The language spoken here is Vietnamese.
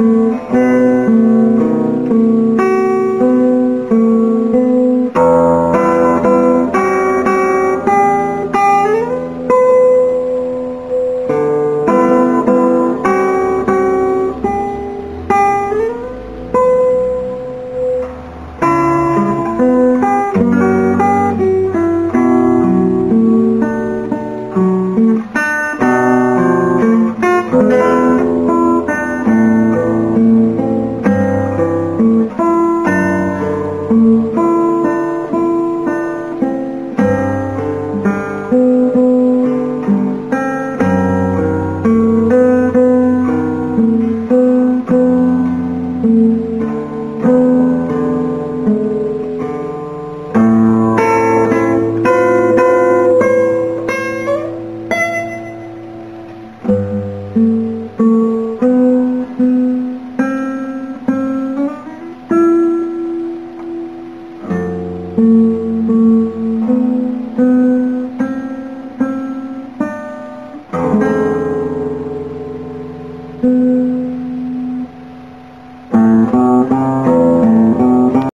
Música thank you.